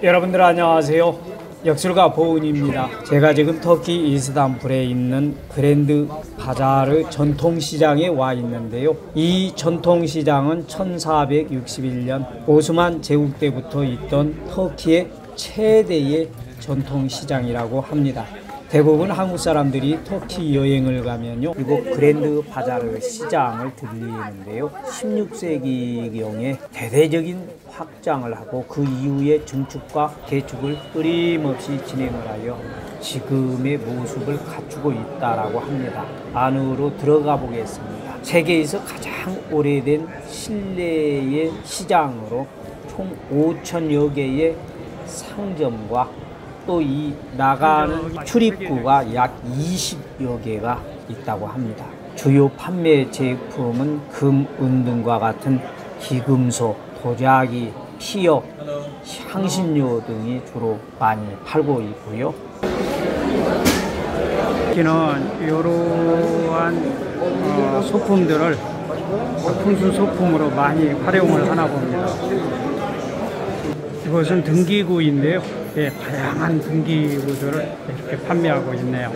여러분들 안녕하세요. 역술가 보은입니다. 제가 지금 터키 이스탄불에 있는 그랜드 바자르 전통시장에 와 있는데요. 이 전통시장은 1461년 오스만 제국 때부터 있던 터키의 최대의 전통시장이라고 합니다. 대부분 한국 사람들이 터키 여행을 가면요. 이곳 그랜드 바자르 시장을 들리는데요. 16세기경에 대대적인 확장을 하고 그 이후에 증축과 개축을 끊임없이 진행을 하여 지금의 모습을 갖추고 있다라고 합니다. 안으로 들어가 보겠습니다. 세계에서 가장 오래된 실내의 시장으로 총 5천여 개의 상점과 또 이 나가는 출입구가 약 20여 개가 있다고 합니다. 주요 판매 제품은 금, 은 등과 같은 기금속, 도자기, 피혁, 향신료 등이 주로 많이 팔고 있고요. 여기는 이러한 어, 소품들을 풍수 소품으로 많이 활용을 하나 봅니다. 이것은 등기구인데요. 예, 다양한 등기구들을 이렇게 판매하고 있네요.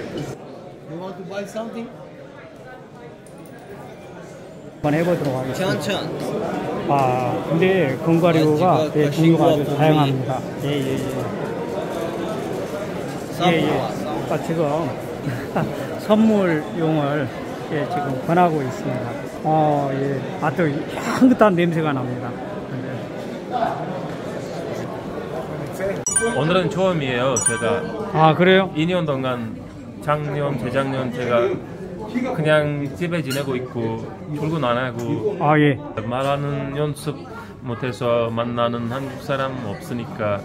한번 해보도록 하겠습니다. 천천. 아, 근데 아, 예, 종류가 아주 다양합니다. 예, 예, 예. 예, 예. 쌈. 아, 지금 선물용을 예, 지금 권하고 있습니다. 어, 예. 아, 또 향긋한 냄새가 납니다. 네. 오늘은 처음이에요. 제가 아, 그래요? 2년 동안 작년, 재작년 제가 그냥 집에 지내고 있고 출근 안 하고 아, 예. 말하는 연습 못해서 만나는 한국 사람 없으니까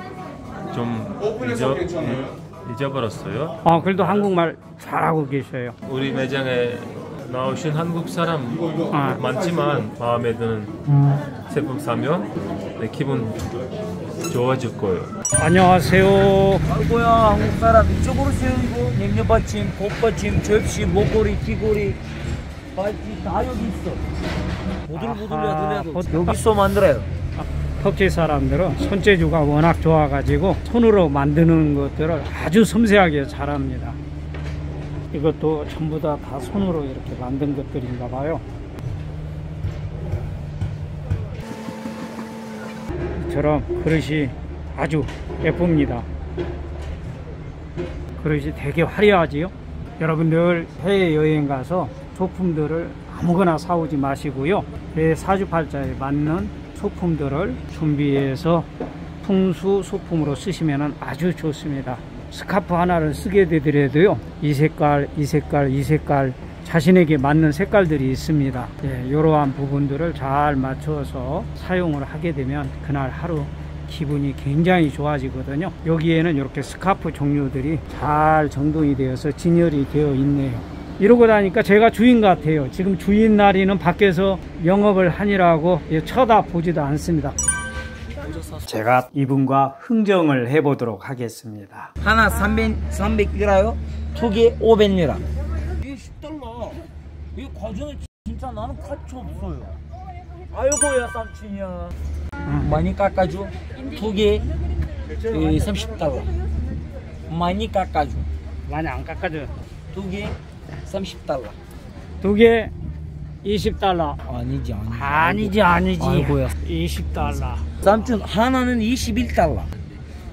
좀 잊어, 음, 잊어버렸어요. 아, 그래도 한국말 잘하고 계셔요. 우리 매장에 나오신 한국 사람 아. 많지만 마음에 드는 제품 사면 내 기분 좋아질 거예요. 안녕하세요. 아이고야 한국 사람 이쪽으로 세우고 냉면 받침, 복 받침, 접시, 목걸이, 귀걸이 바지 다 여기 있어. 아하, 보들보들해야 보- 돼. 여기서 만들어요. 터키 사람들은 손재주가 워낙 좋아가지고 손으로 만드는 것들을 아주 섬세하게 잘합니다. 이것도 전부 다, 다 손으로 이렇게 만든 것들인가 봐요. 이처럼 그릇이 아주 예쁩니다. 그릇이 되게 화려하지요. 여러분들 해외여행 가서 소품들을 아무거나 사오지 마시고요. 내 사주팔자에 맞는 소품들을 준비해서 풍수 소품으로 쓰시면 아주 좋습니다. 스카프 하나를 쓰게 되더라도요. 이 색깔, 이 색깔, 이 색깔 자신에게 맞는 색깔들이 있습니다. 예, 이러한 부분들을 잘 맞춰서 사용을 하게 되면 그날 하루 기분이 굉장히 좋아지거든요. 여기에는 이렇게 스카프 종류들이 잘 정돈이 되어서 진열이 되어 있네요. 이러고 다니까 제가 주인 같아요. 지금 주인 날이는 밖에서 영업을 하니라고 쳐다보지도 않습니다. 제가 이분과 흥정을 해보도록 하겠습니다. 하나 300, 300리라요. 두개 500리라. 이게 10달러. 이 과정에 진짜 나는 가치 없어요. 아이고야 삼촌이야. 많이 깎아줘. 두개 30달러. 많이 깎아줘. 많이 안 깎아줘요. 두개 30달러. 두개 20달러. 아니지 아니지. 아니지 아니지. 아이고야. 20달러. 삼촌 하나는 21달러.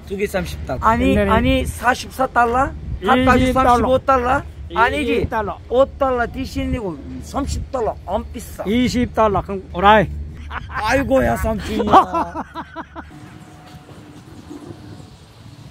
두 개 30달러. 아니 아니 44달러? 깎아주 20달러. 35달러? 아니지. 20달러. 5달러 대신이고 30달러 안 비싸. 20달러. 그럼 오라이. 아이고야 삼촌이야.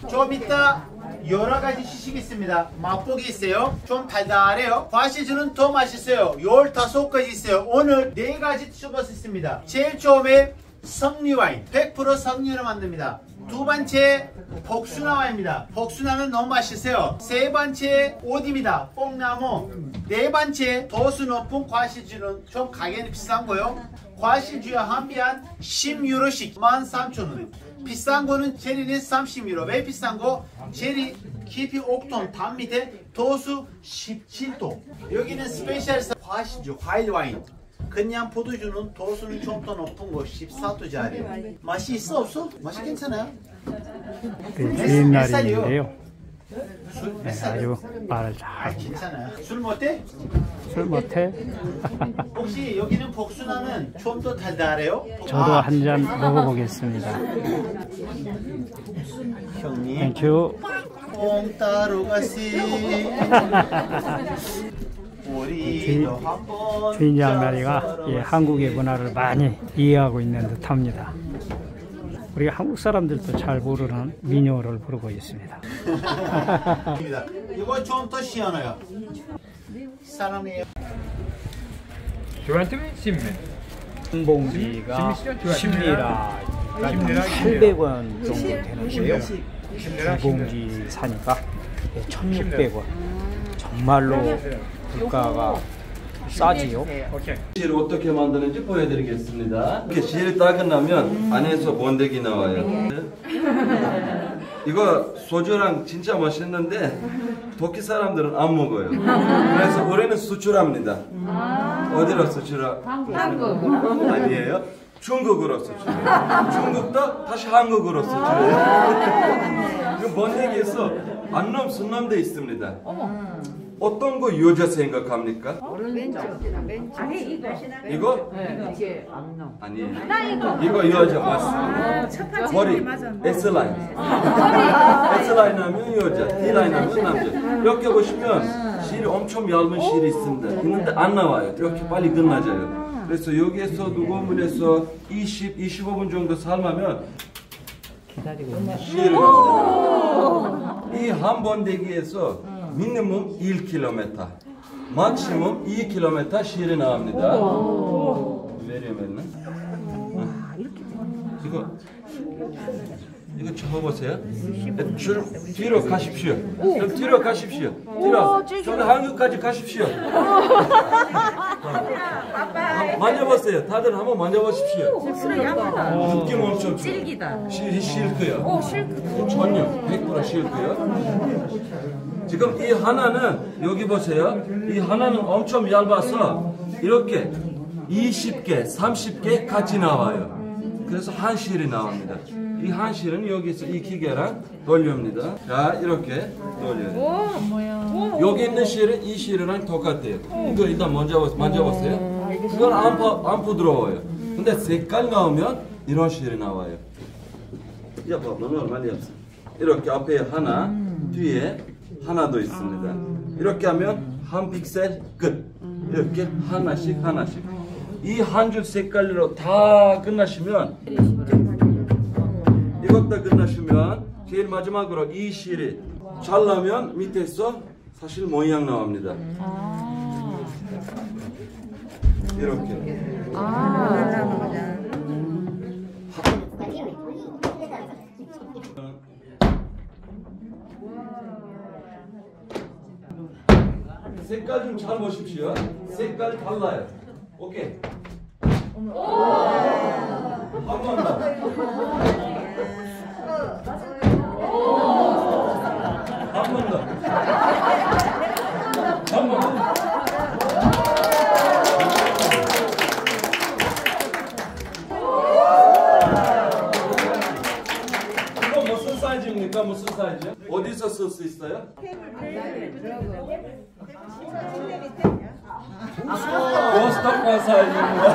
좀 이따 여러 가지 시식이 있습니다. 맛보기 있어요. 좀 달달해요. 과시주는 더 맛있어요. 15가지 있어요. 오늘 4가지 추가수 있습니다. 제일 처음에 석류 와인. 100% 석류로 만듭니다. 두 번째 복숭아 와인입니다. 복숭아는 너무 맛있어요. 세 번째 옷입니다. 뽕나무. 네 번째 도수 높은 과시주는 좀 가격이 비싼 거요. 과시주와 한비한 10유로씩 13,000원. 비싼 거는 체리는 30유로. 왜 비싼 거? 체리 깊이 5톤, 단 밑에 도수 17도. 여기는 스페셜 과시주, 과일 와인. 그냥 포도주는 도수는 좀 더 높은 거 14도짜리. 맛이 있어 없어? 맛이 괜찮아요? 그 주인 몇 살이요? 날인데요. 술 네, 아주 말을 잘. 괜찮아요. 술 못해? 술 못해? 혹시 여기는 복숭아는 좀 더 달달해요? 저도 아, 한잔 먹어보겠습니다. 형님 땡큐. 뽕 따로 가시 주인 장나리가 예, 한국의 문화를 많이 이해하고 있는 듯합니다. 우리 한국 사람들도 잘 모르는 민요를 부르고 있습니다. 이거 좀 더 시원해요 사랑해요 저한테. 한 봉지가 심리라. 10리라 심리라, 800원 정도 되는데요. 두 봉지 사니까 1,600원. 정말로 물가가 싸지요. 오케이. 실을 어떻게 만드는지 보여드리겠습니다. 이렇게 실이 다 끝나면 안에서 번데기 나와요. 이거 소주랑 진짜 맛있는데 터키 사람들은 안 먹어요. 그래서 우리는 수출합니다. 어디로 수출하? 한국으로. 아니에요. 중국으로 수출해요. 중국도 다시 한국으로 수출해요. 그 번데기에서 안놈 순놈돼 있습니다. 어떤 거 여자 생각합니까? 이거? 아니에요. 이거 여자 맞습니다. 머리 S라인. S라인 하면 여자, D라인 하면 남자. 이렇게 보시면 실이 엄청 얇은 실이 있습니다. 그런데 안 나와요. 이렇게 빨리 끝나져요. 그래서 여기에서 누구문에서 20, 25분 정도 삶으면 실이 나와요. 이 한 번대기에서 미니멈 1km, 막시멈 2km 실이 나옵니다. 왜냐면은? 이거 이거 접어보세요. 줄 뒤로 가십시오. 좀 뒤로 가십시오. 뒤로. 좀 한국까지 가십시오. 어, 만져보세요. 다들 한번 만져보십시오. 느낌 엄청 질기다. 실 실크요. 오 실크. 전혀 100% 실크요. 지금 이 하나는 여기 보세요. 이 하나는 엄청 얇아서 이렇게 20개, 30개 같이 나와요. 그래서 한 실이 나옵니다. 이 한 실은 여기서 이 기계랑 돌립니다. 자, 이렇게 돌려요. 여기 있는 실은 이 실이랑 똑같아요. 이거 일단 만져보, 만져보세요. 이건 안, 부- 안 부드러워요. 근데 색깔 나오면 이런 실이 나와요. 야, 봐, 너무 많이 없어. 이렇게 앞에 하나, 뒤에 하나 더 있습니다. 이렇게 하면 한 픽셀 끝. 이렇게 하나씩 하나씩. 이 한 줄 색깔로 다 끝나시면 이것 다 끝나시면 제일 마지막으로 이 실이 잘라면 밑에서 사실 모양 나옵니다. 이렇게. 색깔 좀 잘 보십시오. 색깔 달라요. 오케이. 한 번 더. 한번 더. 한 번 더. 이거 무슨 사이즈입니까? 무슨 사이즈? 어디서 쓸 수 있어요? 워스터파 사이즈입니다.